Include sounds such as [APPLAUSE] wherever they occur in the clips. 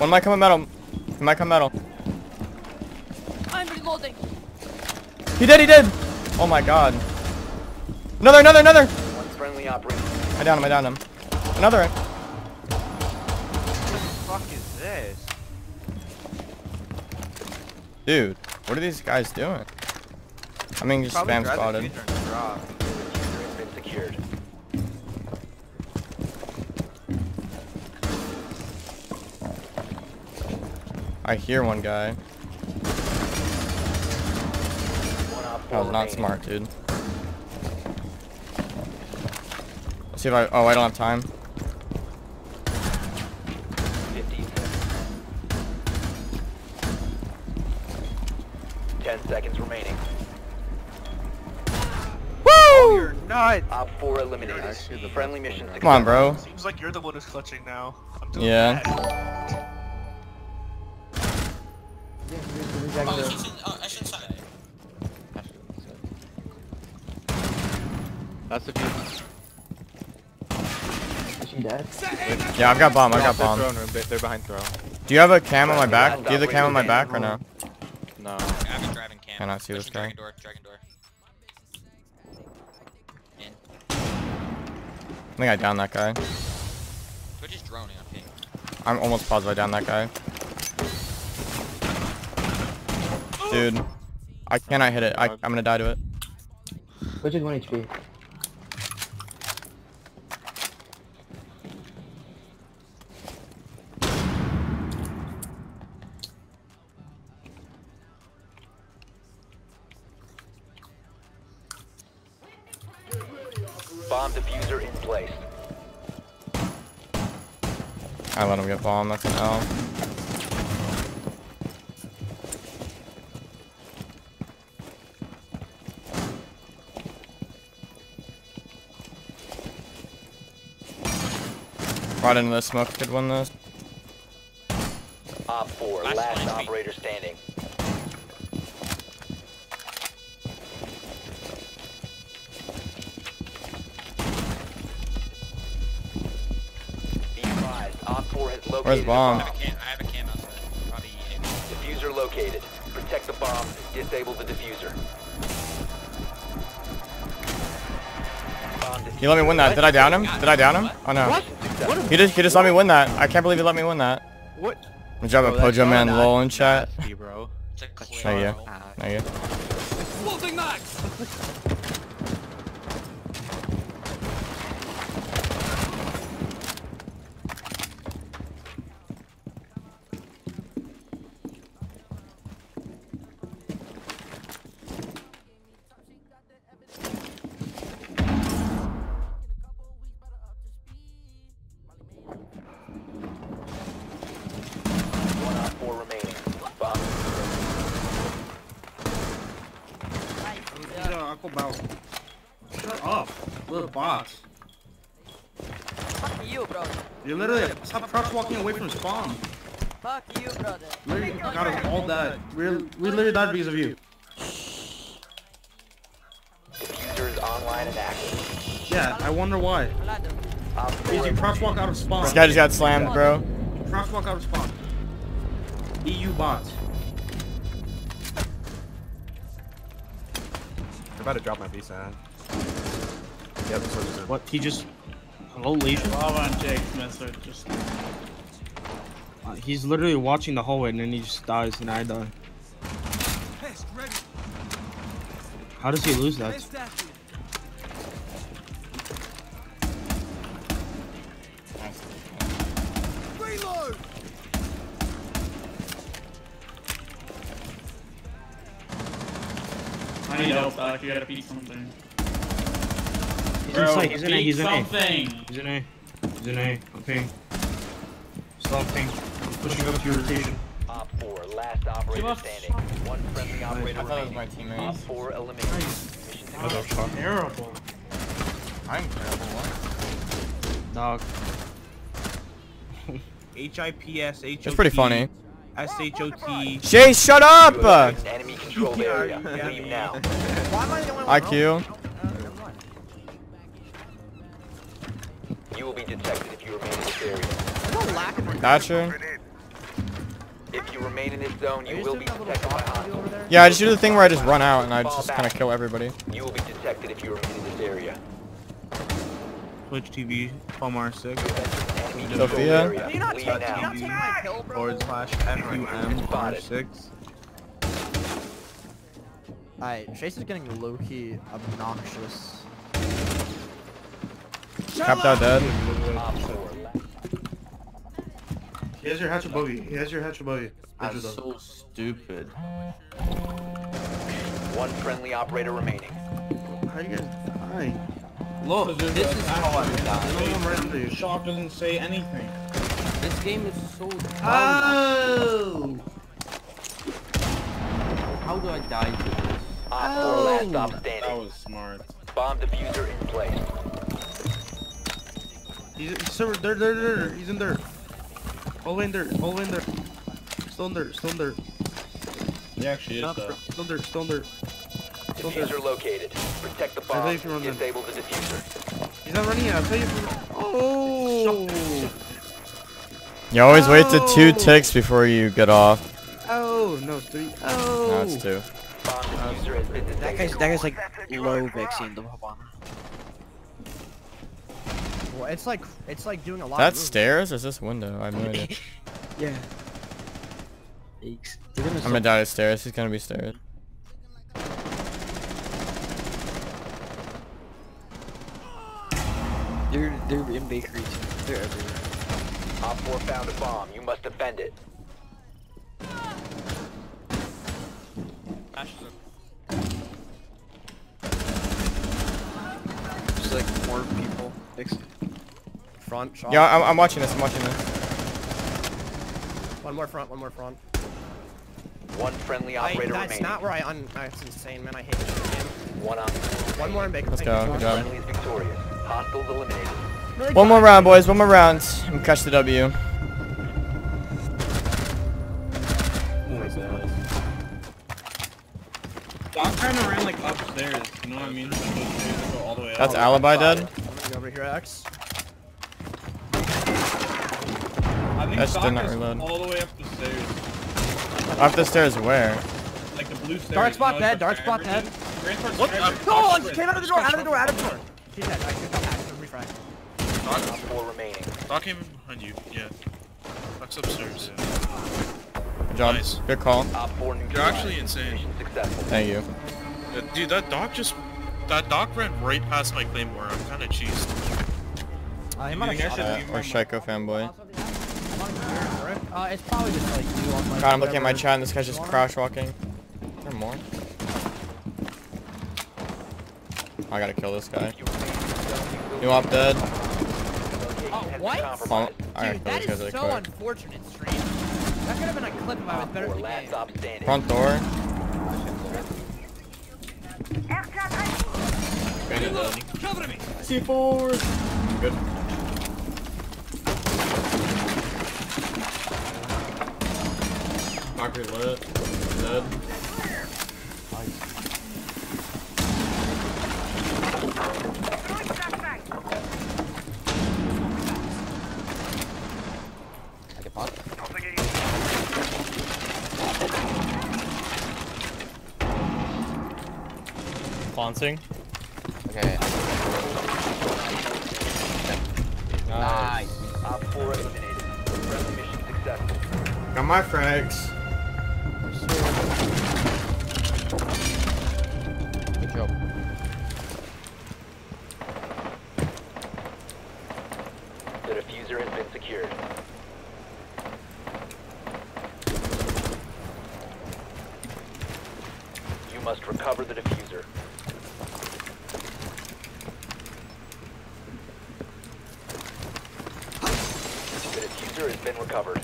One might come in metal. He might come metal. I'm reloading. He did, he did! Oh my god. Another, another, another! One friendly operator. I downed him, I downed him. Another. What the fuck is this? Dude, what are these guys doing? I mean, just Probably spam grab the spotted. I hear one guy. One That was not smart, dude. Let's see if I. Oh, I don't have time. 10 seconds remaining. Oh, you're nuts! Op 4 eliminated. The Friendly mission Come on, bro. Seems like you're the one who's clutching now. I'm doing Yeah. bad. Oh, she's in, oh, I should say. That's the view. Yeah, I've got bomb. I've got They're bomb. room, They're behind throw. Do you have a cam on my back? Do you have the cam on my back or no? No. I have a driving cam. Cannot see this guy. Dragon door, dragon door. In. I think I downed that guy. Twitch is droning on ping. I'm almost positive I downed that guy. Dude, I cannot hit it. I, I'm gonna die to it. Which is 1 HP. Bomb diffuser in place. I let him get bomb. That's an L. Right into the smoke. Could win this. Op 4, Last last operator standing. Be advised, Op 4 has located Where's bomb? I have a cam, I have a cam outside. Probably. Diffuser located. Protect the bomb. Disable the diffuser. He let me win that. Did I down him? Did I down him? Oh no. What? He just he just let me win that. I can't believe he let me win that. What? Good job Bro, at Pojo Man not lol in chat. nasty, bro. It's a clear. Thank you. roll. Thank you. Exploding He's Uncle Bow. Shut up, little boss. Fuck you, brother. You're literally stop cross walking away from spawn. Fuck you, brother. Literally got us all that. We're we literally died because of you. Diffuser is online and active. Yeah, I wonder why. Ladder. Op 4 Because you crosswalk out of spawn. This guy just got slammed, bro. Crosswalk out of spawn. EU bots. I'm about to drop my visa. Yep, so just What? He just. Hello, Legion? Lava and Jake's message just Uh, he's literally watching the hallway and then he just dies and I die. How does he lose that? Need help back, you gotta beat something. He's Bro, inside, he's in A, he's in A. something! He's in A. He's in A. I'm ping. Still ping. I'm pushing up to your rotation. Op 4, last operator standing. One friendly operator I thought it was remaining. my Op teammates. 4 eliminated. Mission successful. Terrible. I'm terrible. Dog. H-I-P-S, H-O-T. It's pretty funny. S-H-O-T. Shay, shut up! You have an enemy controlled area. Leave now. I the? IQ. You will be detected if you remain in this area. There's no lack of Thatcher. If you remain in this zone, you you will be doing that little detected by box you do hostiles. Yeah, I just do the thing where I just run out and I just kind of kill everybody. You will be detected if you remain in this area. Twitch TV, Palmar 6, Sophia? controlled area. Can you not, Leave can you now. not take my kill, bro? forward slash FUM, Palmar 6. Alright, Chase is getting low key obnoxious. Capped out dead. Op four. He has your hatch above you. He has your hatch above you. That's so stupid. One friendly operator remaining. How are you guys dying? Look, this is how I die. I'm right under you. Shock doesn't say anything. This game is so dumb. Oh! How do I die to this? Op four last oh! stop That was smart. Bomb diffuser in place. He's, he's still there, there, there, there. He's in there. All the way in there, all the way in there. Still in there, still in there. He actually is though. Still in there, still in there. Still in there. Diffuser located. Protect the I bomb. think if you run them. Disable the diffuser. He's not running yet, I'll tell you. if you- Oh! You always wait to two Oh. ticks before you get off. Oh! No, it's three. Oh! No, it's two. Bomb diffuser has been That guy's, that guy's like low vaccine the Havana. Well, it's like it's like doing a lot. Of uh, stairs or is this window? I have no idea. [LAUGHS] Yeah. Yikes. They're gonna I'm gonna die to stairs. He's gonna be stairs. They're they're in bakeries. They're everywhere. Op four found a bomb. You must defend it. There's like more people. Next. Front shot. Yeah, I'm, I'm watching this. I'm watching this. One more front. One more front. One friendly I, operator that's remaining. not where I un. That's insane, man. I hate this game. One on. One more in Baker. Let's go. Good job. Friendly is victorious. Hostiles eliminated. Really One more round, boys. One more round. And catch the W. Doc kind of ran like upstairs. You know what I mean? Like those stairs all the way That's up. alibi dead. I'm gonna go over here, X. I think That did not reload. all the way up the stairs. Up the stairs where? Like the blue stairs. Dark spot you know, dead, like dark the spot fire dead. bridge. Ran towards What? fire I'm- bridge. No, I Fire just came out of the door, out of the door, out of the door. She's dead. I should go back. Refrag. Op four remaining. Doc came behind you, yeah. Doc's upstairs. Good job. Nice. Good call. Op four You're neutralized. actually insane. Successful. Thank you. Yeah, dude, that Doc just... That Doc ran right past my claymore. I'm kinda cheesed. Uh, he You might think have I shot should it. leave Or my- Psycho fanboy. Uh, it's probably just like you on like. God, I'm looking at my chat and this guy's just crouch walking. Is there more? I gotta kill this guy. If you remain Oh, what? compromised. I Dude, kill that this guy is really so quick. unfortunate, stream. That could have been a clip if I was better four at the game. stop standing. Front door. C4! Good. Concrete lit. Dead. Flaunting. Okay. Nice. Op four eliminated. Friendly mission successful. Got my frags. Good job. The diffuser has been secured. You must recover the diffuser. The diffuser has been recovered.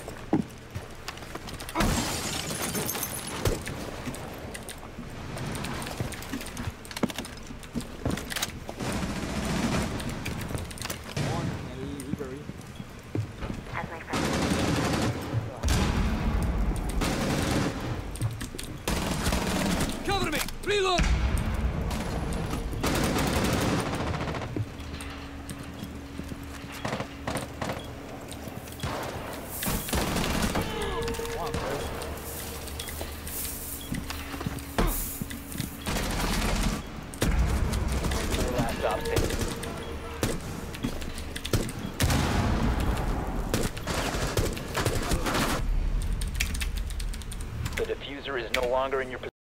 Cover me! Reload! Safe. The diffuser is no longer in your possession.